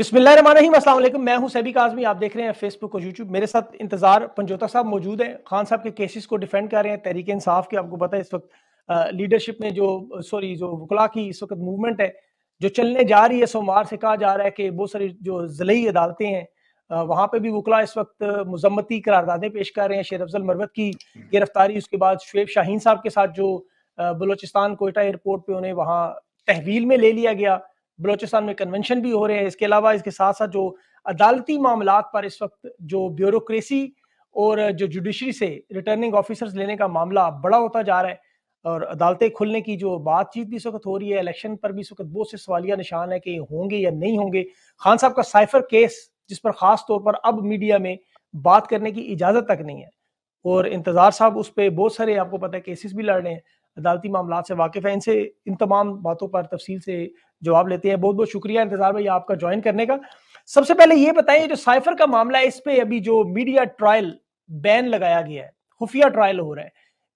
बिस्मिल्लाहिर्रहमानिर्रहीम मैं हूँ सैबी काजमी, आप देख रहे हैं फेसबुक और यूट्यूब मेरे साथ इंतज़ार पंजोता साहब मौजूद हैं। खान साहब के केसेस को डिफेंड कर रहे हैं, तहरीक इंसाफ के। आपको पता है इस वक्त लीडरशिप में जो सॉरी जो वकला की इस वक्त मूवमेंट है, जो चलने जा रही है, सोमवार से कहा जा रहा है कि बहुत सारी जो जलई अदालतें हैं वहाँ पे भी वकला इस वक्त मजम्मती करारदादें पेश कर रहे हैं। शेर अफजल मरवत की गिरफ्तारी, उसके बाद शुएब शाहीन साहब के साथ जो बलोचिस्तान कोयटा एयरपोर्ट पे उन्हें वहाँ तहवील में ले लिया गया। बलोचिस्तान में कन्वेंशन भी हो रहे हैं। इसके अलावा इसके साथ साथ जो अदालती मामला पर इस वक्त जो ब्यूरोक्रेसी और जो जुडिशरी से रिटर्निंग ऑफिसर्स लेने का मामला बड़ा होता जा रहा है और अदालतें खुलने की जो बातचीत भी इस वक्त हो रही है इलेक्शन पर भी इस वक्त बहुत से सवालिया निशान है कि होंगे या नहीं होंगे। खान साहब का साइफर केस जिस पर खास तौर पर अब मीडिया में बात करने की इजाज़त तक नहीं है। और इंतज़ार साहब, उस पर बहुत सारे आपको पता है केसेस भी लड़ रहे हैं। अदालती मामला से वाकिफ़ है। इनसे इन तमाम बातों पर तफसील से जवाब लेते हैं। बहुत बहुत शुक्रिया इंतज़ार भाई आपका ज्वाइन करने का। सबसे पहले ये बताइए जो साइफर का मामला है इस पे अभी जो मीडिया ट्रायल बैन लगाया गया है खुफिया ट्रायल हो रहा है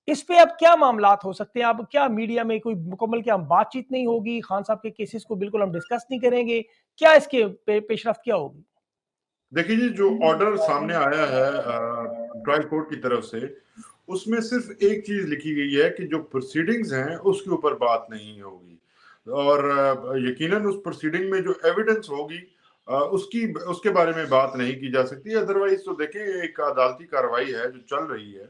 इस पे अब क्या मामला हो सकते हैं? अब क्या मीडिया में कोई मुकम्मल क्या बातचीत नहीं होगी? खान साहब के केसेस को बिल्कुल हम डिस्कस नहीं करेंगे। क्या इसके पे, पेशरफ क्या होगी? देखिए जी जो ऑर्डर सामने आया है ट्रायल कोर्ट की तरफ़ से उसमें सिर्फ़ एक चीज़ लिखी गई है कि जो प्रोसीडिंग्स हैं, उसके ऊपर बात नहीं होगी। और यकीनन उस प्रोसीडिंग में जो एविडेंस होगी उसकी, उसके बारे में बात नहीं की जा सकती। अदरवाइज़ तो देखें, एक अदालती कार्रवाई है जो चल रही है।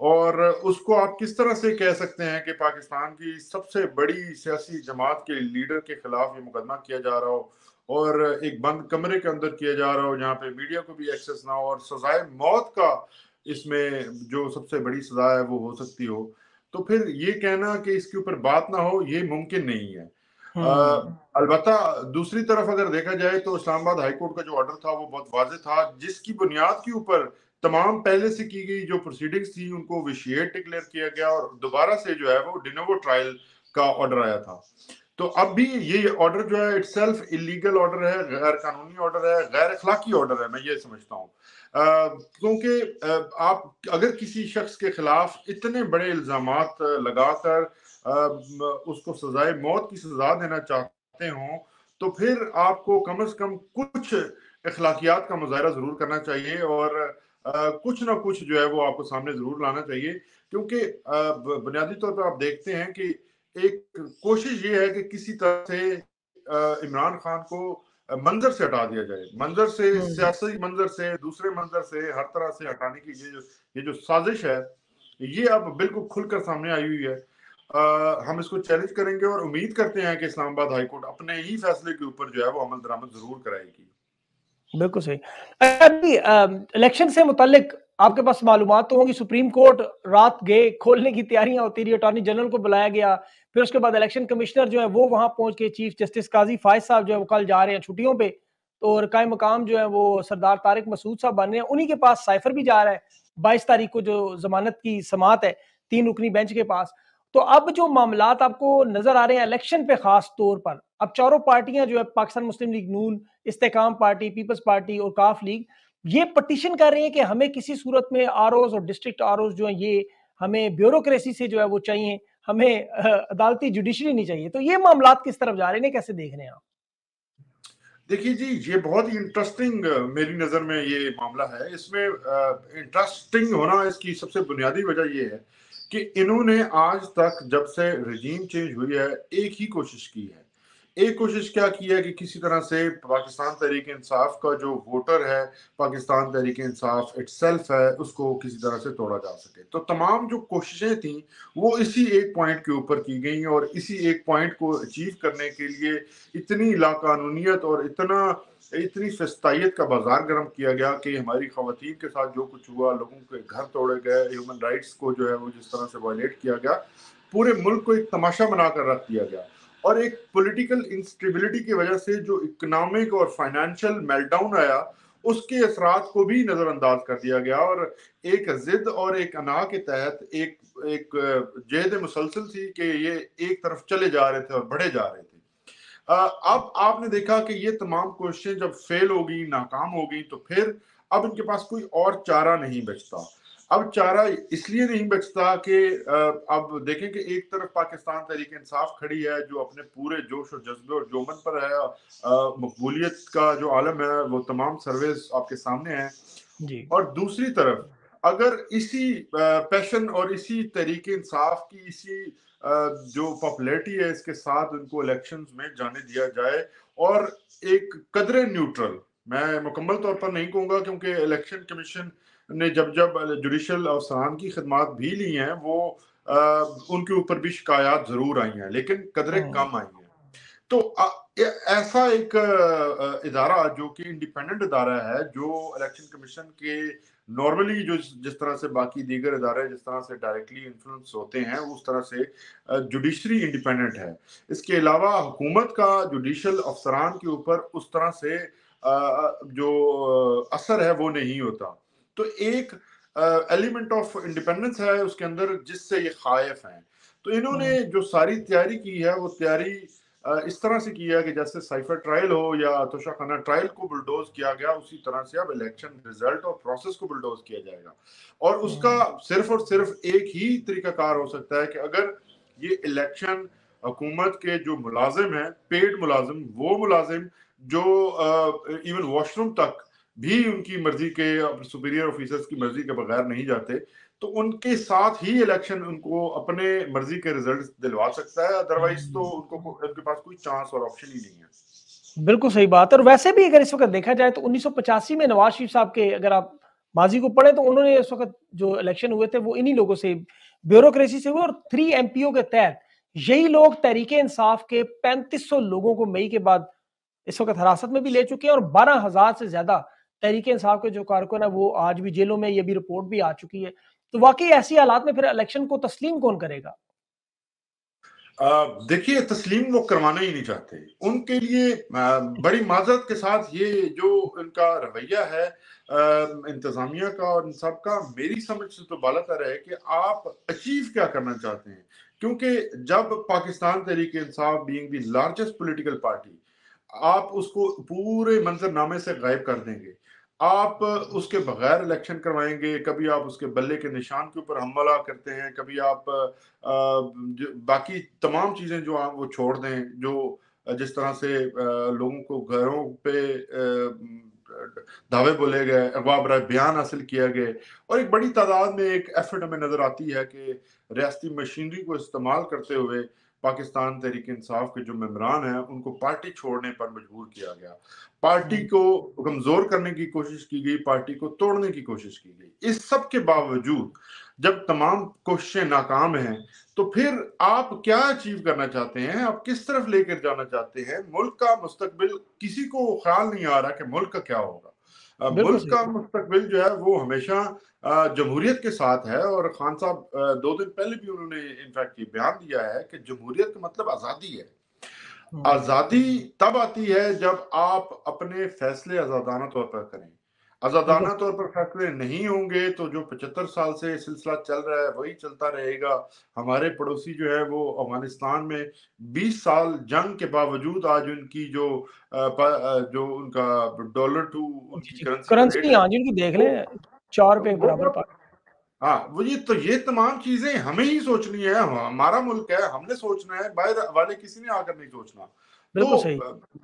और उसको आप किस तरह से कह सकते हैं कि पाकिस्तान की सबसे बड़ी सियासी जमात के लीडर के खिलाफ ये मुकदमा किया जा रहा हो और एक बंद कमरे के अंदर किया जा रहा हो जहाँ पे मीडिया को भी एक्सेस ना हो और सजाए मौत का इसमें जो सबसे बड़ी सजा है वो हो सकती हो। तो फिर ये कहना कि इसके ऊपर बात ना हो ये मुमकिन नहीं है। अलबत् दूसरी तरफ़ अगर देखा जाए तो इस्लामाबाद हाईकोर्ट का जो ऑर्डर था वो बहुत वाजे था जिसकी बुनियाद के ऊपर तमाम पहले से की गई जो प्रोसीडिंग्स थी उनको विशिएट डिक्लेयर किया गया और दोबारा से जो है वो डिनोवो ट्रायल का ऑर्डर आया था। तो अब भी ये ऑर्डर जो है इट सेल्फ इलीगल ऑर्डर है गैर कानूनी ऑर्डर है गैर अखलाकी ऑर्डर है मैं ये समझता हूँ। क्योंकि आप अगर किसी शख्स के खिलाफ इतने बड़े इल्ज़ाम लगाकर उसको सजाए मौत की सजा देना चाहते हो तो फिर आपको कम अज कम कुछ अखलाकियात का मुजाहरा ज़रूर करना चाहिए और आ, कुछ ना कुछ जो है वो आपको सामने ज़रूर लाना चाहिए। क्योंकि बुनियादी तौर पर आप देखते हैं कि एक कोशिश ये है कि किसी तरह से इमरान खान को मंजर से हटा दिया जाए। मंजर से हम्म। सियासी मंजर से दूसरे मंजर से हर तरह से हटाने की ये जो ये जो साजिश है ये अब बिल्कुल खुलकर सामने आई हुई है। आ, हम इसको चैलेंज करेंगे और उम्मीद करते हैं कि इस्लामाबाद हाईकोर्ट अपने ही फैसले के ऊपर जो है वो अमल दरामद ज़रूर कराएगी। बिल्कुल सही। अभी इलेक्शन से मुतलिक आपके पास मालूम तो होंगी। सुप्रीम कोर्ट रात गए, खोलने की तैयारियाँ होती रही अटॉर्नी जनरल को बुलाया गया। फिर उसके बाद इलेक्शन कमिश्नर जो है वो वहाँ पहुँच के चीफ जस्टिस काजी फायज साहब जो है वो कल जा रहे हैं छुट्टियों पे। तो और कायम मकाम जो है वो सरदार तारिक मसूद साहब बन रहे हैं। उन्हीं के पास साइफर भी जा रहा है। बाईस तारीख को जो जमानत की समात है, तीन रुकनी बेंच के पास। तो अब जो मामला आपको नज़र आ रहे हैं इलेक्शन पे खास तौर पर, अब चारों पार्टियाँ जो है पाकिस्तान मुस्लिम लीग नून, इस्तेकाम पार्टी, पीपल्स पार्टी और काफ लीग ये पटिशन कर रहे हैं कि हमें किसी सूरत में आर और डिस्ट्रिक्ट आर जो है, ये हमें ब्यूरोक्रेसी से जो है वो चाहिए, हमें अदालती जुडिशरी नहीं चाहिए। तो ये मामला किस तरफ़ जा रहे हैं कैसे देख रहे हैं आप? देखिए जी, ये बहुत ही इंटरेस्टिंग मेरी नज़र में ये मामला है। इसमें इंटरेस्टिंग होना इसकी सबसे बुनियादी वजह ये है कि इन्होंने आज तक जब से रजीम चेंज हुई है, एक ही कोशिश की है। एक कोशिश क्या की है कि किसी तरह से पाकिस्तान तहरीक इंसाफ का जो वोटर है, पाकिस्तान तहरीक इंसाफ इट है, उसको किसी तरह से तोड़ा जा सके। तो तमाम जो कोशिशें थी, वो इसी एक पॉइंट के ऊपर की गई और इसी एक पॉइंट को अचीव करने के लिए इतनी लाकानूनीत और इतना, इतनी फस्ताइत का बाज़ार गर्म किया गया कि हमारी खातन के साथ जो कुछ हुआ, लोगों के घर तोड़े गए ह्यूमन राइट्स को जो है वो जिस तरह से वायलेट किया गया, पूरे मुल्क को एक तमाशा बनाकर रख दिया गया। और एक पॉलिटिकल इंस्टेबिलिटी की वजह से जो इकोनॉमिक और फाइनेंशियल मेल्टडाउन आया, उसके असरात को भी नज़रअंदाज कर दिया गया। और एक जिद और एक अना के तहत एक एक जेद मुसलसल थी कि ये एक तरफ़ चले जा रहे थे और बढ़े जा रहे थे। अब आपने देखा कि ये तमाम कोशिशें जब फेल होगी नाकाम होगी तो फिर अब इनके पास कोई और चारा नहीं बचता। अब चारा इसलिए नहीं बचता कि अब देखें कि एक तरफ़ पाकिस्तान तहरीक इंसाफ खड़ी है जो अपने पूरे जोश और जज्बे और जोमन पर है मकबूलियत का जो आलम है वो तमाम सर्वेस आपके सामने है। और दूसरी तरफ़ अगर इसी पैशन और इसी तरीके इंसाफ की इसी जो पॉपुलैरिटी है इसके साथ उनको इलेक्शंस में जाने दिया जाए और एक कदरे न्यूट्रल मैं मुकम्मल तौर पर नहीं कहूँगा क्योंकि इलेक्शन कमीशन ने जब जब जुडिशल अफसरान की खदमात भी ली हैं वो आ, उनके ऊपर भी शिकायत ज़रूर आई हैं लेकिन कदरे हाँ। कम आई हैं। तो आ, ऐसा एक इदारा जो कि इंडिपेंडेंट इदारा है जो इलेक्शन कमीशन के नॉर्मली जो जिस तरह से बाकी दीगर इदारे जिस तरह से डायरेक्टली इन्फ्लुएंस होते हैं उस तरह से जुडिशरी इंडिपेंडेंट है। इसके अलावा हुकूमत का जुडिशल अफसरान के ऊपर उस तरह से जो असर है वो नहीं होता। तो एक एलिमेंट ऑफ़ इंडिपेंडेंस है उसके अंदर जिससे ये खायफ हैं तो इन्होंने हम्म। जो सारी तैयारी की है वो तैयारी इस तरह से किया कि जैसे साइफर ट्रायल हो या तोशा खाना ट्रायल को बुलडोज किया गया उसी तरह से अब इलेक्शन रिज़ल्ट और प्रोसेस को बुलडोज किया जाएगा और उसका हम्म। सिर्फ़ और सिर्फ़ एक ही तरीकाकार हो सकता है कि अगर ये इलेक्शन हुकूमत के जो मुलाजिम है पेड मुलाजिम वो मुलाजिम जो इवन वॉशरूम तक भी उनकी मर्ज़ी के सुपीरियर ऑफिसर्स की मर्ज़ी के बगैर नहीं जाते तो उनके साथ ही इलेक्शन उनको अपने मर्ज़ी के रिज़ल्ट दिलवा सकता है अदरवाइज़ तो उनको उनके पास कोई चांस और ऑप्शन ही नहीं है। बिल्कुल सही बात है। और वैसे भी अगर इस वक्त देखा जाए तो उन्नीस में नवाज़ शरीफ साहब के अगर आप माजी को पढ़े तो उन्होंने इस वक्त जो इलेक्शन हुए थे वो इन्हीं लोगों से ब्यूरोक्रेसी से हुए और थ्री एमपीओ के तहत यही लोग तहरीके इंसाफ के 3500 लोगों को मई के बाद इस वक्त हिरासत में भी ले चुके हैं और बारह हज़ार से ज़्यादा तहरीके इंसाफ के जो कारकुन है वो आज भी जेलों में ये भी रिपोर्ट भी आ चुकी है। तो वाकई ऐसी हालात में फिर इलेक्शन को तस्लीम कौन करेगा? देखिए तस्लीम वो करवाना ही नहीं चाहते। उनके लिए आ, बड़ी माजरत के साथ ये जो इनका रवैया है इंतजामिया का और इन सब का मेरी समझ से तो बालातर है कि आप अचीव क्या करना चाहते हैं? क्योंकि जब Pakistan Tehreek Insaf being the largest political party आप उसको पूरे मंजरनामे से गायब कर देंगे। आप उसके बगैर इलेक्शन करवाएँगे, कभी आप उसके बल्ले के निशान के ऊपर हमला करते हैं, कभी आप बाकी तमाम चीज़ें जो आप, वो छोड़ दें, जो जिस तरह से लोगों को घरों पे दावे बोले गए अगवा बर बयान हासिल किया गए और एक बड़ी तादाद में एक एफर्ट हमें नज़र आती है कि रियाती मशीनरी को इस्तेमाल करते हुए पाकिस्तान तहरीक इंसाफ के जो मेम्बरान हैं उनको पार्टी छोड़ने पर मजबूर किया गया। पार्टी हम्म। को कमज़ोर करने की कोशिश की गई पार्टी को तोड़ने की कोशिश की गई। इस सब के बावजूद जब तमाम कोशिशें नाकाम हैं तो फिर आप क्या अचीव करना चाहते हैं? आप किस तरफ़ लेकर जाना चाहते हैं? मुल्क का मुस्तकबिल किसी को ख्याल नहीं आ रहा कि मुल्क का क्या होगा। मुल्क का मुस्तबिल जो है वो हमेशा जमहूरियत के साथ है और खान साहब दो दिन पहले भी उन्होंने इनफैक्ट ये बयान दिया है कि जमहूरियत का मतलब आज़ादी है। हम्म। आज़ादी तब आती है जब आप अपने फैसले आज़ादाना तौर पर करें। आजादाना तौर पर फैसले नहीं होंगे तो जो पचहत्तर साल से सिलसिला चल रहा है वही चलता रहेगा। हमारे पड़ोसी जो है वो अफ़गानिस्तान में 20 साल जंग के बावजूद आज उनकी जो जो उनका डॉलर टू उनकी करेंसी हाँ देख लें चार पे बराबर हाँ वो ये तो ये तमाम चीज़ें हमें ही सोचनी है हमारा मुल्क है हमने सोचना है बाहर वाले किसी ने आकर नहीं सोचना। तो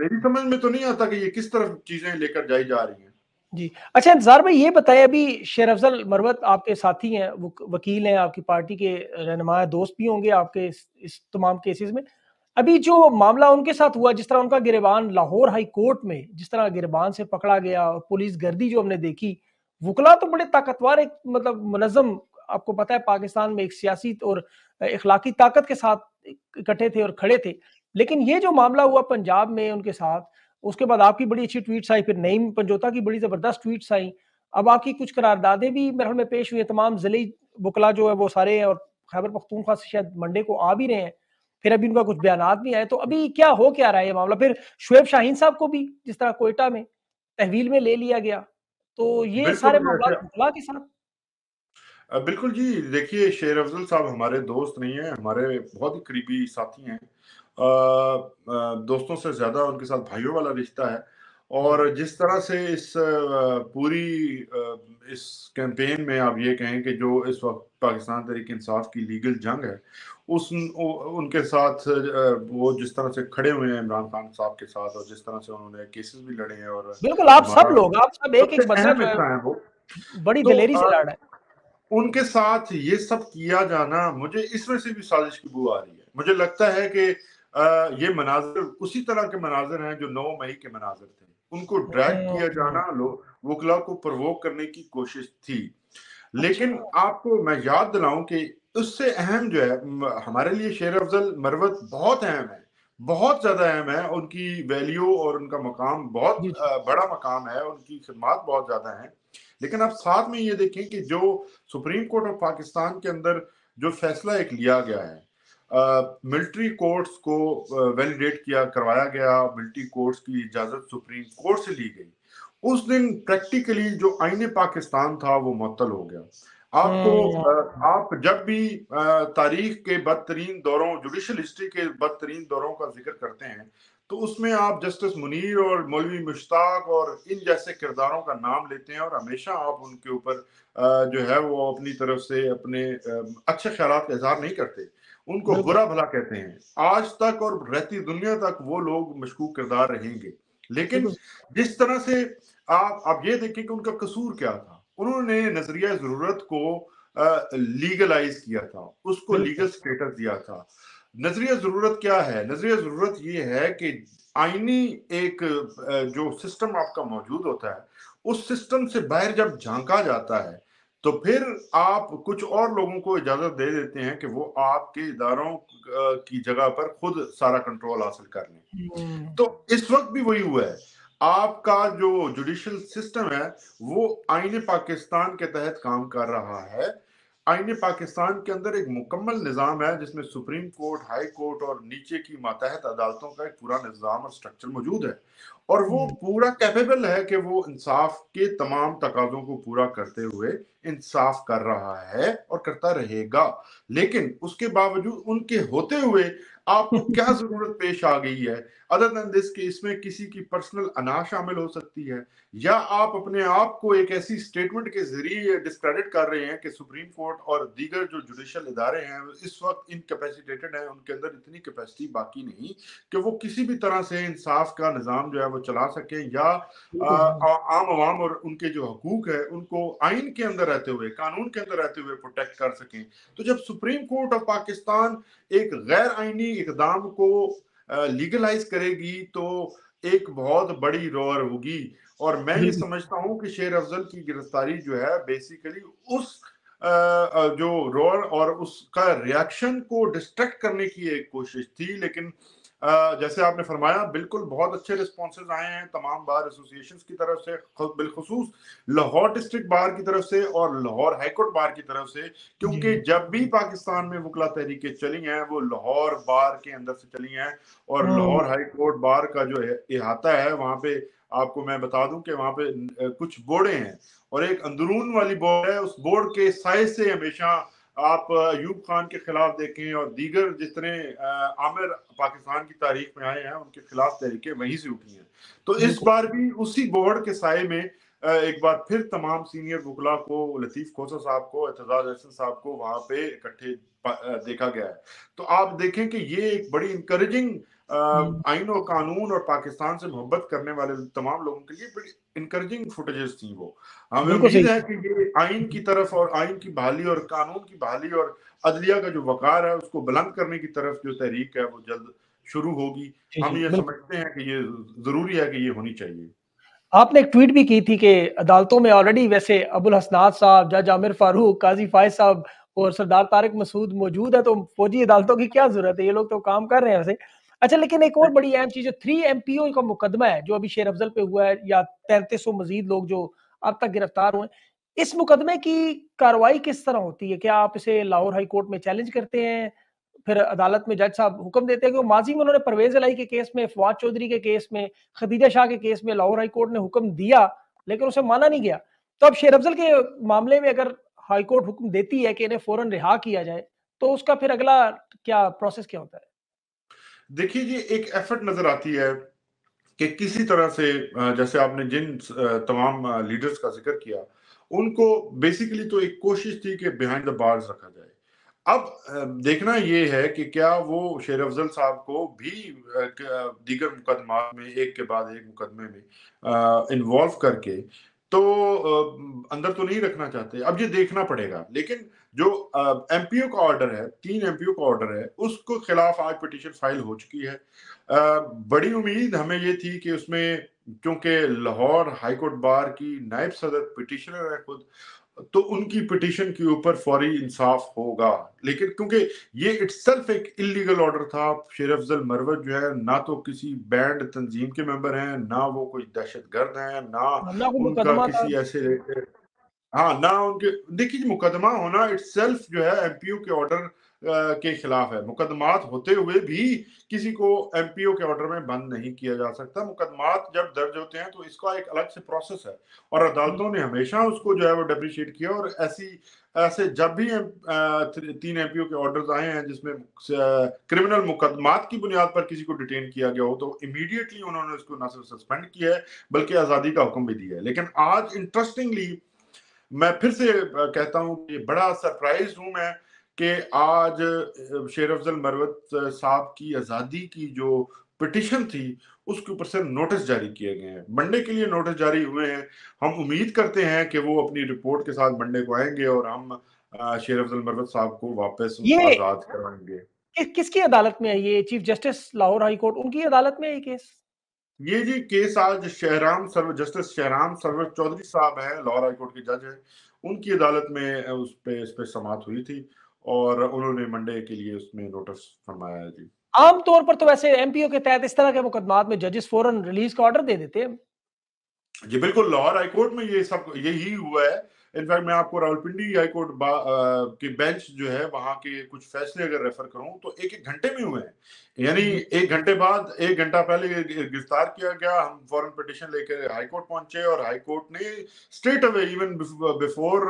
मेरी समझ में तो नहीं आता कि ये किस तरफ़ चीज़ें लेकर जाई जा रही हैं। जी। अच्छा इंतज़ार भाई ये बताया अभी शेर अफजल मरवत आपके साथी हैं वो वकील हैं आपकी पार्टी के रहनमा दोस्त भी होंगे आपके इस, इस तमाम केसेस में। अभी जो मामला उनके साथ हुआ जिस तरह उनका गिरबान लाहौर हाई कोर्ट में जिस तरह गिरबान से पकड़ा गया और पुलिस गर्दी जो हमने देखी वकला तो बड़े ताकतवर एक मतलब मुनजम आपको पता है पाकिस्तान में एक सियासी और इखलाकी ताकत के साथ इकट्ठे थे और खड़े थे। लेकिन ये जो मामला हुआ पंजाब में उनके साथ उसके बाद आपकी बड़ी अच्छी ट्वीट्स आई फिर नईम पंजोता की बड़ी ज़बरदस्त ट्वीट्स आई। अब आपकी कुछ करारदादें भी मेरे में पेश हुई तमाम ज़िले बुकला जो है वो सारे हैं और खैबर पख्तूनख्वा से शायद मंडे को आ भी रहे हैं। फिर अभी उनका कुछ बयान भी आए तो अभी क्या हो क्या रहा है ये मामला? फिर शुएब शाहीन साहब को भी जिस तरह कोयटा में तहवील में ले लिया गया। तो ये सारे मामला बुकला के साथ। बिल्कुल जी देखिए शेर अफजल साहब हमारे दोस्त नहीं है हमारे बहुत ही करीबी साथी हैं। दोस्तों से ज़्यादा उनके साथ भाइयों वाला रिश्ता है। और जिस तरह से इस पूरी इस कैंपेन में आप ये कहें कि जो इस वक्त पाकिस्तान तरीके इंसाफ की लीगल जंग है उस उनके साथ वो जिस तरह से खड़े हुए हैं इमरान खान साहब के साथ और जिस तरह से उन्होंने केसेस भी लड़े हैं और बिल्कुल आप सब लोग आप सब एक एक बंदा है वो। बड़ी तो, दिलेरी से लड़ हैं। उनके साथ ये सब किया जाना मुझे इसमें से भी साजिश की बू आ रही है। मुझे लगता है कि ये मनाजिर उसी तरह के मनाजिर हैं जो नौ मई के मनाजिर थे। उनको ड्रैग किया जाना लोग वकला को प्रवोक करने की कोशिश थी। लेकिन अच्छा। आपको मैं याद दिलाऊं कि उससे अहम जो है हमारे लिए शेर अफजल मरवत बहुत अहम है बहुत ज़्यादा अहम है। उनकी वैल्यू और उनका मकाम बहुत बड़ा मकाम है उनकी खदमात बहुत ज़्यादा है। लेकिन आप साथ में ये देखें कि जो सुप्रीम कोर्ट ऑफ़ पाकिस्तान के अंदर जो फैसला एक लिया गया है मिलिट्री कोर्ट्स को वैलिडेट किया करवाया गया मिलिट्री कोर्ट्स की इजाज़त सुप्रीम कोर्ट से ली गई उस दिन प्रैक्टिकली जो आईने पाकिस्तान था वो मुअत्तल हो गया आपको हम्म। आप जब भी तारीख के बदतरीन दौरों जुडिशल हिस्ट्री के बदतरीन दौरों का ज़िक्र करते हैं तो उसमें आप जस्टिस मुनीर और मौलवी मुश्ताक और इन जैसे किरदारों का नाम लेते हैं और हमेशा आप उनके ऊपर जो है वो अपनी तरफ़ से अपने अच्छे ख्याल का इजहार नहीं करते उनको बुरा भला कहते हैं। आज तक और रहती दुनिया तक वो लोग मशकूक किरदार रहेंगे। लेकिन जिस तरह से आप आप ये देखें कि उनका कसूर क्या था। उन्होंने नज़रिया ज़रूरत को लीगलाइज किया था। उसको लीगल स्टेटस दिया था। नज़रिया ज़रूरत क्या है? नज़रिया ज़रूरत ये है कि आईनी एक जो सिस्टम आपका मौजूद होता है उस सिस्टम से बाहर जब झांका जाता है तो फिर आप कुछ और लोगों को इजाज़त दे देते हैं कि वो आपके इदारों की जगह पर खुद सारा कंट्रोल हासिल कर लें। हम्म। तो इस वक्त भी वही हुआ है। आपका जो जुडिशल सिस्टम है वो आईने पाकिस्तान के तहत काम कर रहा है। आईने पाकिस्तान के अंदर एक मुकम्मल निज़ाम है जिसमें सुप्रीम कोर्ट हाई कोर्ट और नीचे की मातहत अदालतों का एक पूरा निज़ाम और स्ट्रक्चर मौजूद है। और वो हम्म। पूरा कैपेबल है कि वो इंसाफ के तमाम तकाजों को पूरा करते हुए इंसाफ कर रहा है और करता रहेगा। लेकिन उसके बावजूद उनके होते हुए आपको क्या ज़रूरत पेश आ गई है? अदर देन दिस कि इसमें किसी की पर्सनल अना शामिल हो सकती है या आप अपने आप को एक ऐसी स्टेटमेंट के ज़रिए डिस्क्रेडिट कर रहे हैं कि सुप्रीम कोर्ट और दीगर जो जुडिशल इदारे हैं इस वक्त इनकेपेसिटेटेड हैं उनके अंदर इतनी कैपेसिटी बाकी नहीं कि वो किसी भी तरह से इंसाफ का निज़ाम जो है वो चला सके या आ, आम आवाम और उनके जो हकूक है उनको आइन के अंदर रहते हुए कानून के अंदर रहते हुए प्रोटेक्ट कर सकें। तो जब सुप्रीम कोर्ट ऑफ़ पाकिस्तान एक गैर आइनी इकदाम को लीगलाइज करेगी तो एक बहुत बड़ी रोर होगी। और मैं ये समझता हूँ कि शेर अफजल की गिरफ्तारी जो है बेसिकली उस जो रोर और उसका रिएक्शन को डिस्ट्रैक्ट करने की एक कोशिश थी लेकिन जैसे आपने फरमाया बिल्कुल बहुत अच्छे रिस्पॉन्सेज आए हैं तमाम बार एसोसिएशन की तरफ़ से बिलखसूस लाहौर डिस्ट्रिक्ट बार की तरफ़ से और लाहौर हाईकोर्ट बार की तरफ़ से क्योंकि जब भी पाकिस्तान में वकला तहरीकें चली हैं वो लाहौर बार के अंदर से चली हैं और हाँ। लाहौर हाईकोर्ट बार का जो इहाता है वहाँ पे आपको मैं बता दूँ कि वहाँ पे कुछ बोर्डे हैं और एक अंदरून वाली बोर्ड है उस बोर्ड के साइज़ से हमेशा आप अयूब खान के खिलाफ देखें और दीगर जितने आमिर पाकिस्तान की तारीख में आए हैं उनके खिलाफ तहरीकें वहीं से उठी हैं तो इस बार भी उसी बोर्ड के साय में एक बार फिर तमाम सीनियर वकला को लतीफ खोसा साहब को एतजाज अहसन साहब को वहाँ पे इकट्ठे देखा गया है तो आप देखें कि ये एक बड़ी इंकरेजिंग। आइन और कानून और पाकिस्तान से मोहब्बत करने वाले तमाम लोगों के लिए बड़ी इनकरेजिंग फुटेजेस थी वो। हमें उम्मीद है कि ये आइन की तरफ़ और आइन की बहाली और कानून की बहाली और अदलिया का जो वकार है उसको बुलंद करने की तरफ़ जो तहरीक है वो जल्द शुरू होगी। हम ये समझते हैं कि ये ज़रूरी है कि ये होनी चाहिए। आपने एक ट्वीट भी की थी कि अदालतों में ऑलरेडी वैसे अबुल हसनाद साहब जज आमिर फारूक काजी फायज साहब और सरदार तारिक मसूद मौजूद है तो फौजी अदालतों की क्या ज़रूरत है? ये लोग तो काम कर रहे हैं वैसे। अच्छा लेकिन एक और बड़ी अहम चीज़ है थ्री एमपीओ का मुकदमा है जो अभी शेर अफजल पे हुआ है या तैंतीस सौ मजीद लोग जो अब तक गिरफ़्तार हुए इस मुकदमे की कार्रवाई किस तरह होती है? क्या आप इसे लाहौर हाई कोर्ट में चैलेंज करते हैं? फिर अदालत में जज साहब हुक्म देते हैं कि माजी में उन्होंने परवेज अलाई के केस में फवाद चौधरी के केस में खदीजा शाह के केस में लाहौर हाई कोर्ट ने हुक्म दिया लेकिन उसे माना नहीं गया। तो अब शेर अफजल के मामले में अगर हाई कोर्ट हुक्म देती है कि इन्हें फ़ौरन रिहा किया जाए तो उसका फिर अगला क्या प्रोसेस क्या होता है? देखिए जी, एक एफर्ट नज़र आती है कि किसी तरह से जैसे आपने जिन तमाम लीडर्स का ज़िक्र किया, उनको बेसिकली तो एक कोशिश थी कि बिहाइंड द बार्स रखा जाए। अब देखना ये है कि क्या वो शेर अफजल साहब को भी दीगर मुकदमा में, एक के बाद एक मुकदमे में इन्वॉल्व करके तो अंदर तो नहीं रखना चाहते। अब ये देखना पड़ेगा, लेकिन जो एमपीओ का ऑर्डर है तीन एमपीओ का ऑर्डर है उसको खिलाफ आज पिटीशन फ़ाइल हो चुकी है। बड़ी उम्मीद हमें ये थी कि उसमें क्योंकि लाहौर हाईकोर्ट बार की नायब सदर पिटिशनर है खुद तो उनकी पिटीशन के ऊपर फौरी इंसाफ होगा। लेकिन क्योंकि ये इट्सल्फ एक इलीगल ऑर्डर था शेर अफजल मरवत जो है ना तो किसी बैंड तंजीम के मेंबर हैं ना वो कोई दहशत गर्द है ना उनका किसी ऐसे हाँ ना उनके, देखिए मुकदमा होना इट्सल्फ जो है एमपीयू के ऑर्डर के खिलाफ है। मुकदमात होते हुए भी किसी को एमपीओ के ऑर्डर में बंद नहीं किया जा सकता। मुकदमात जब दर्ज होते हैं तो इसका एक अलग से प्रोसेस है और अदालतों ने हमेशा उसको जो है, वो डेप्रिशिएट किया और ऐसी, ऐसे जब भी तीन एमपीओ के ऑर्डर्स आए हैं, जिसमें क्रिमिनल मुकदमात की बुनियाद पर किसी को डिटेन किया गया हो तो इमीडिएटली उन्होंने उसको न सिर्फ़ सस्पेंड किया है, बल्कि आज़ादी का हुक्म भी दिया है। लेकिन आज इंटरेस्टिंगली मैं फिर से कहता हूँ कि बड़ा सरप्राइज़ हूँ मैं कि आज शेर अफजल मरवत साहब की आज़ादी की जो पिटिशन थी उसके ऊपर से नोटिस जारी किए गए हैं। मंडे के लिए नोटिस जारी हुए हैं। हम उम्मीद करते हैं कि वो अपनी रिपोर्ट के साथ मंडे को आएँगे और हम शेर अफजल मरवत साहब को वापस आज़ाद करवाएँगे किसकी अदालत में है ये? Chief justice Lahore high court उनकी अदालत में है ये केस? ये जी केस आज शहराम सर्व जस्टिस शहराम सर्वर चौधरी साहब है लाहौर हाई कोर्ट के जज है। उनकी अदालत में उस पे इस पे समाप्त हुई थी और उन्होंने मंडे के लिए उसमें नोटिस फरमाया है जी। आमतौर पर तो वैसे एमपीओ के तहत इस तरह के मुकदमात में जजेस फ़ौरन रिलीज़ का ऑर्डर दे देते हैं। जी बिल्कुल लाहौर हाईकोर्ट में ये सब यही हुआ है इनफैक्ट मैं आपको रावलपिंडी हाईकोर्ट के बेंच जो है वहाँ के कुछ फैसले अगर रेफर करूँ तो एक एक घंटे में हुए हैं। यानी एक घंटे बाद एक घंटा पहले गिरफ़्तार किया गया हम फॉरन पिटिशन लेकर हाईकोर्ट पहुँचे और हाईकोर्ट ने straight away even before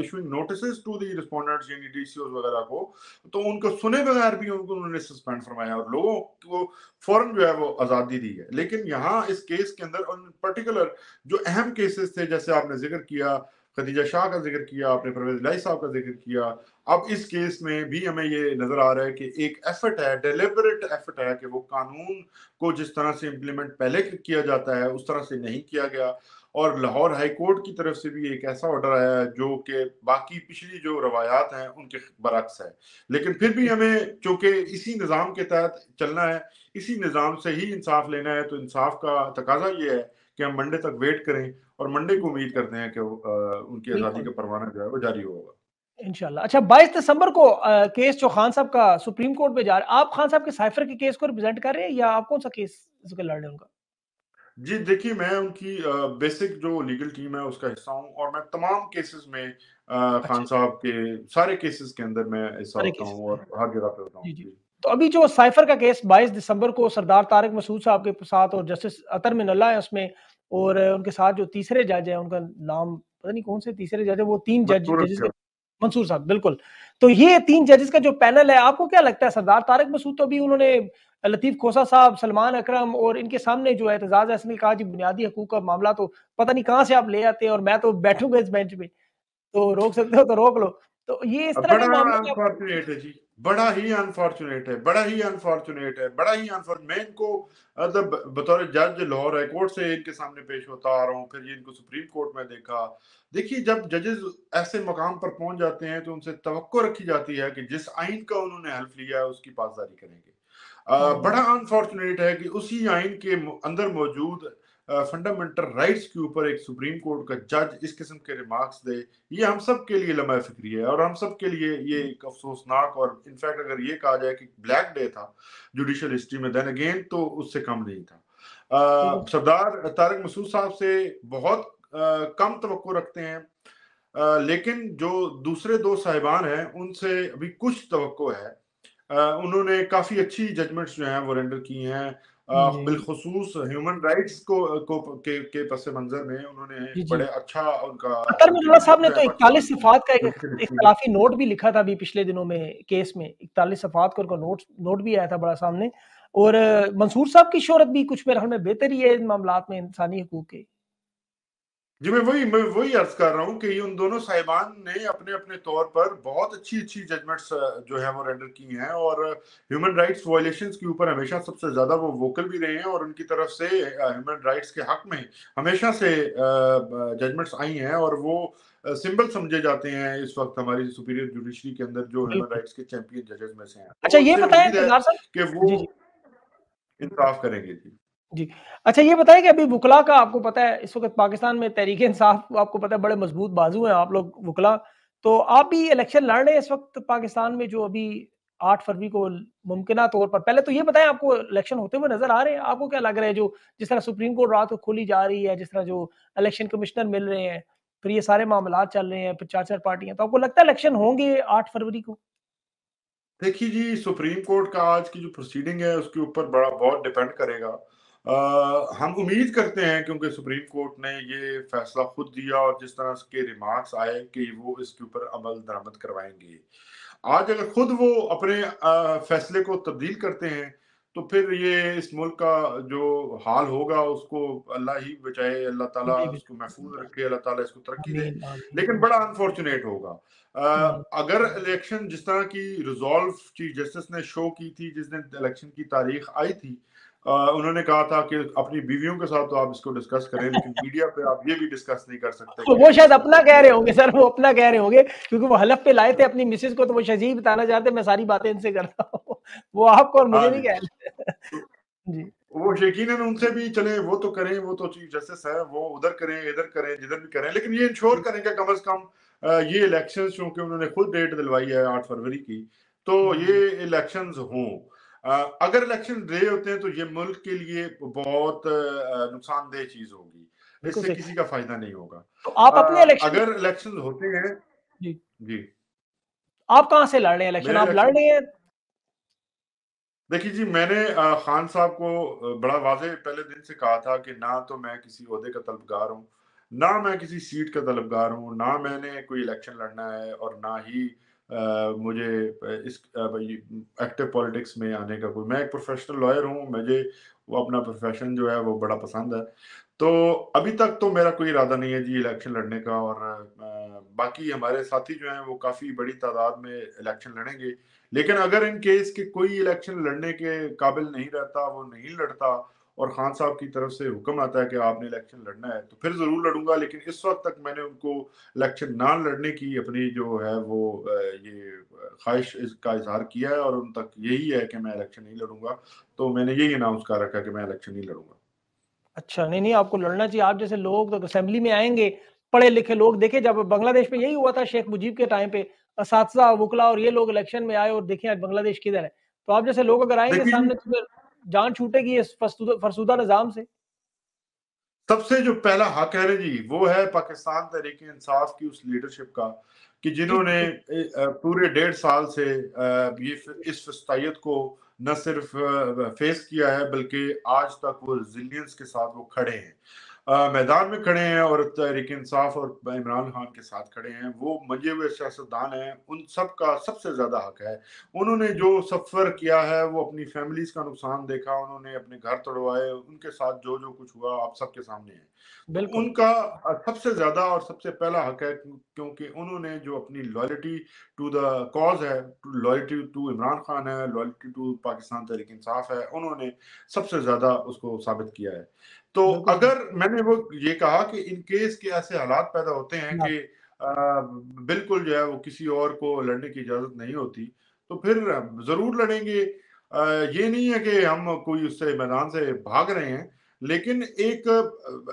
issuing notice to the respondents यानी डीसीओ वगैरह को तो उनको सुने बगैर भी उनको उन्होंने सस्पेंड फरमाया और लोगों को फ़ौरन जो है वो आज़ादी दी है। लेकिन यहाँ इस केस के अंदर पर्टिकुलर जो अहम केसेस थे जैसे आपने ज़िक्र किया खदीजा शाह का ज़िक्र किया आपने परवेज लाई साहब का ज़िक्र किया। अब इस केस में भी हमें ये नज़र आ रहा है कि एक एफर्ट है डिलिबरेट एफर्ट है कि वो कानून को जिस तरह से इम्प्लीमेंट पहले किया जाता है, उस तरह से नहीं किया गया। और लाहौर हाई कोर्ट की तरफ़ से भी एक ऐसा ऑर्डर आया है जो कि बाकी पिछली जो रवायात हैं, उनके बरक्स है। लेकिन फिर भी हमें चूँकि इसी निज़ाम के तहत चलना है, इसी निज़ाम से ही इंसाफ लेना है तो इंसाफ का तकाजा ये है कि हम मंडे तक वेट करें और मंडे को उम्मीद करते हैं कि उनकी आज़ादी का परवाना जो है वो जारी होगा। इनशाला अच्छा 22 दिसंबर को आ, केस जो खान साहब का सुप्रीम कोर्ट में जा रहा है आप खान साहब के साइफर के केस को रिप्रेजेंट कर रहे हैं या आप कौन सा केस लड़ रहे हैं उनका? जी देखिए मैं उनकी आ, बेसिक जो लीगल टीम है उसका हिस्सा हूँ और मैं तमाम केसेस में आ, खान अच्छा। साहब के सारे केसेस के अंदर मैं हिस्सा होता हूँ और हर जगह पे होता हूँ। तो अभी जो साइफर का केस 22 दिसंबर को सरदार तारक मसूद साहब के साथ और जस्टिस अतर मिनल्ला है उसमें और उनके साथ जो तीसरे जज है उनका नाम पता नहीं कौन से तीसरे जज है वो तीन जज जजेस मंसूर साहब बिल्कुल। तो ये तीन जजेस का जो पैनल है आपको क्या लगता है? सरदार तारक मसूद तो अभी उन्होंने लतीफ खोसा साहब सलमान अकरम और इनके सामने जो है एतजाज हसन ने कहा जी बुनियादी हकूक का मामला तो पता नहीं कहाँ से आप ले आते हैं और मैं तो बैठूँगा इस बेंच में तो रोक सकते हो तो रोक लो। तो ये इस तरह का मामला है जी। बड़ा ही अनफॉर्चुनेट है बड़ा ही अनफॉर्चुनेट है बड़ा ही अनफॉर्चुनेट मैं इनको मतलब बतौर जज लाहौर हाई कोर्ट से इनके सामने पेश होता आ रहा हूँ फिर ये इनको सुप्रीम कोर्ट में देखा। देखिए जब जजेस ऐसे मकाम पर पहुँच जाते हैं तो उनसे तो रखी जाती है कि जिस आइन का उन्होंने हेल्प लिया है उसकी पासदारी करेंगे। हम्म। बड़ा अनफॉर्चुनेट है कि उसी आइन के अंदर मौजूद फंडामेंटल राइट्स के ऊपर एक सुप्रीम कोर्ट का जज इस किस्म के रिमार्क्स दे ये हम सब के लिए लम्हा फिक्री है और हम सब के लिए ये एक अफसोसनाक और इनफैक्ट अगर ये कहा जाए कि ब्लैक डे था जुडिशल हिस्ट्री में देन अगेन तो उससे कम नहीं था। सरदार तारक मसूद साहब से बहुत आ, कम तो रखते हैं आ, लेकिन जो दूसरे दो साहिबान हैं उनसे अभी कुछ तो है। उन्होंने काफ़ी अच्छी जजमेंट्स जो हैं वो रेंडर की हैं। बिलखसूस ह्यूमन राइट्स को, को के, के पस मंजर में उन्होंने बड़े अच्छा उनका अतर साहब ने तो इकतालीस सफात का एक इख्तलाफी नोट भी लिखा था अभी पिछले दिनों में केस में। इकतालीस सफात का उनका नोट नोट भी आया था बड़ा सामने। और मंसूर साहब की शोहरत भी कुछ मेरे ख्याल में बेहतर ही है इन मामला में इंसानी हकूक के। जी मैं वही मैं वही अर्ज़ कर रहा हूँ कि उन दोनों साहिबान ने अपने अपने तौर पर बहुत अच्छी अच्छी जजमेंट्स जो है वो रेंडर की हैं और ह्यूमन राइट्स वायलेशन के ऊपर हमेशा सबसे ज़्यादा वो वोकल भी रहे हैं और उनकी तरफ़ से ह्यूमन राइट्स के हक में हमेशा से जजमेंट्स आई हैं और वो सिंबल समझे जाते हैं इस वक्त हमारी सुपीरियर जुडिशरी के अंदर जो ह्यूमन राइट्स के चैंपियन जजेस में से हैं। अच्छा ये बताएँ कि वो इंसाफ करेंगे जी। जी। अच्छा ये बताइए कि अभी वुकला का आपको पता है इस वक़्त पाकिस्तान में तहरीक इंसाफ आपको पता है बड़े मज़बूत बाजू हैं आप लोग वुकला। तो आप भी इलेक्शन लड़ रहे हैं इस वक़्त पाकिस्तान में जो अभी आठ फरवरी को मुमकिन तौर पर पहले तो ये बताएँ आपको इलेक्शन होते हुए नज़र आ रहे हैं? आपको क्या लग रहा है जो जिस तरह सुप्रीम कोर्ट रात को खोली जा रही है, जिस तरह जो इलेक्शन कमिश्नर मिल रहे हैं, फिर ये सारे मामला चल रहे हैं, फिर चार-चार पार्टियाँ तो आपको लगता है इलेक्शन होंगे आठ फरवरी को? देखिए जी, सुप्रीम कोर्ट का आज की जो प्रोसीडिंग है उसके ऊपर बड़ा बहुत डिपेंड करेगा। हम उम्मीद करते हैं क्योंकि सुप्रीम कोर्ट ने ये फैसला खुद दिया और जिस तरह के रिमार्क्स आए कि वो इसके ऊपर अमल दरामद करवाएँगे। आज अगर खुद वो अपने फैसले को तब्दील करते हैं तो फिर ये इस मुल्क का जो हाल होगा उसको अल्लाह ही बचाए अल्लाह ताला उसको महफूज रखे अल्लाह ताला इसको तरक्की दे। लेकिन बड़ा अनफॉर्चुनेट होगा। अगर इलेक्शन जिस तरह की रिजॉल्व चीफ जस्टिस ने शो की थी जिस दिन इलेक्शन की तारीख आई थी उन्होंने कहा था कि अपनी बीवियों के साथ तो आप इसको डिस्कस करें लेकिन मीडिया पे आप ये भी डिस्कस नहीं कर सकते तो वो शायद अपना कह रहे होंगे सर वो अपना कह रहे होंगे क्योंकि वो हलफ पे लाए थे अपनी मिसेज को तो वो शजी बताना चाहते मैं सारी बातें इनसे करता हूँ। वो आपको और मुझे हाँ नहीं कह रहे। जी। वो यकीन उनसे भी चले वो तो करें वो तो चीफ जस्टिस है वो उधर करें इधर करें जिधर भी करें लेकिन ये इंश्योर करें कि कम अज कम ये इलेक्शन चूँकि उन्होंने खुद डेट दिलवाई है आठ फरवरी की तो हम्म। ये इलेक्शन हों। अगर इलेक्शन रहे होते हैं तो ये मुल्क के लिए बहुत नुकसानदेह चीज़ होगी। इससे किसी का फ़ायदा नहीं होगा। तो आप अपने इलेक्शन अगर इलेक्शन होते हैं जी। जी। आप कहाँ से लड़ रहे हैं? इलेक्शन आप लड़ रहे हैं? देखिए जी मैंने खान साहब को बड़ा वाजे पहले दिन से कहा था कि ना तो मैं किसी अहदे का तलबगार हूँ ना मैं किसी सीट का तलबगार हूँ ना मैंने कोई इलेक्शन लड़ना है और ना ही मुझे इस एक्टिव पॉलिटिक्स में आने का कोई, मैं एक प्रोफेशनल लॉयर हूँ, मुझे वो अपना प्रोफेशन जो है वो बड़ा पसंद है। तो अभी तक तो मेरा कोई इरादा नहीं है जी इलेक्शन लड़ने का और बाकी हमारे साथी जो हैं वो काफ़ी बड़ी तादाद में इलेक्शन लड़ेंगे। लेकिन अगर इन केस के कोई इलेक्शन लड़ने के काबिल नहीं रहता, वो नहीं लड़ता और खान साहब की तरफ़ से हुक्म आता है कि आपने इलेक्शन लड़ना है तो फिर ज़रूर लड़ूँगा लेकिन इस वक्त तक मैंने उनको इलेक्शन ना लड़ने की अपनी जो है वो ये ख्वाहिश का इजहार किया है और उन तक यही है कि मैं इलेक्शन नहीं लड़ूँगा। तो मैंने यही अनाउंस कर रखा कि मैं इलेक्शन नहीं लड़ूँगा। अच्छा नहीं नहीं आपको लड़ना चाहिए। आप जैसे लोग तो असेंबली में आएँगे पढ़े लिखे लोग देखे जब बांग्लादेश में यही हुआ था शेख मुजीब के टाइम पे इस वुकला और ये लोग इलेक्शन में आए और देखें आज बांग्लादेश किधर है। तो आप जैसे लोग अगर आएँगे सामने तो फिर जान छूटेगी इस फरसुदा निज़ाम से? सबसे जो पहला हक है ना जी वो है पाकिस्तान तहरीक इंसाफ की उस लीडरशिप का कि जिन्होंने पूरे डेढ़ साल से ये इस फस्तायत को न सिर्फ़ फेस किया है बल्कि आज तक वो रिजिलियंस के साथ वो खड़े हैं। मैदान में खड़े हैं और तहरीक इंसाफ और इमरान खान के साथ खड़े हैं। वो मंजे हुए सियासतदान हैं उन सब का सबसे ज़्यादा हक है। उन्होंने जो सफ़र किया है वो अपनी फैमिलीज़ का नुकसान देखा उन्होंने अपने घर तोड़वाए उनके साथ जो जो कुछ हुआ आप सबके सामने है। उनका सबसे ज़्यादा और सबसे पहला हक है क्योंकि उन्होंने जो अपनी लॉयल्टी टू द कॉज है लॉयल्टी टू इमरान खान है लॉयल्टी टू पाकिस्तान तहरीक इंसाफ है उन्होंने सबसे ज़्यादा उसको साबित किया है। तो अगर मैंने वो ये कहा कि इन केस के ऐसे हालात पैदा होते हैं हाँ। कि बिल्कुल जो है वो किसी और को लड़ने की इजाज़त नहीं होती तो फिर ज़रूर लड़ेंगे। ये नहीं है कि हम कोई उससे मैदान से भाग रहे हैं लेकिन एक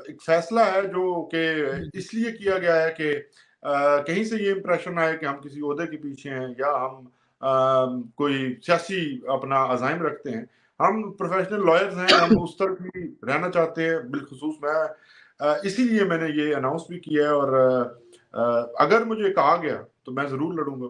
एक फैसला है जो कि इसलिए किया गया है कि कहीं से ये इम्प्रेशन आए कि हम किसी अहदे के पीछे हैं या हम आ, कोई सियासी अपना अजाइम रखते हैं हम प्रोफेशनल लॉयर्स हैं, हम उस तरफ़ भी रहना चाहते हैं, बिलखसूस मैं इसीलिए मैंने ये अनाउंस भी किया है और अगर मुझे कहा गया तो मैं ज़रूर लड़ूँगा।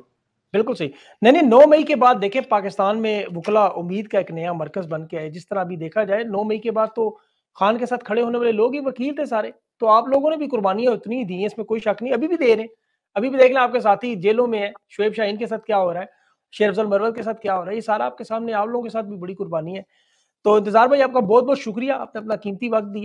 बिल्कुल सही। नहीं नहीं, नौ मई के बाद देखें, पाकिस्तान में वकला उम्मीद का एक नया मरकज बन के आए जिस तरह अभी देखा जाए, नौ मई के बाद तो खान के साथ खड़े होने वाले लोग ही वकील थे सारे। तो आप लोगों ने भी कुर्बानियाँ उतनी दी हैं, इसमें कोई शक नहीं, अभी भी दे रहे हैं। अभी भी देख लें, आपके साथी जेलों में है, शुएब शाहीन के साथ क्या हो रहा है। शेर अफजल मरवल के साथ क्या हो रहा है? ये सारा आपके सामने आप लोगों के साथ भी बड़ी कुर्बानी है। तो इंतज़ार भाई, आपका बहुत बहुत शुक्रिया। आपने अपना कीमती वक्त दिया।